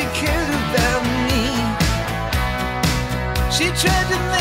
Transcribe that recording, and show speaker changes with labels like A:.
A: she cared about me. She tried to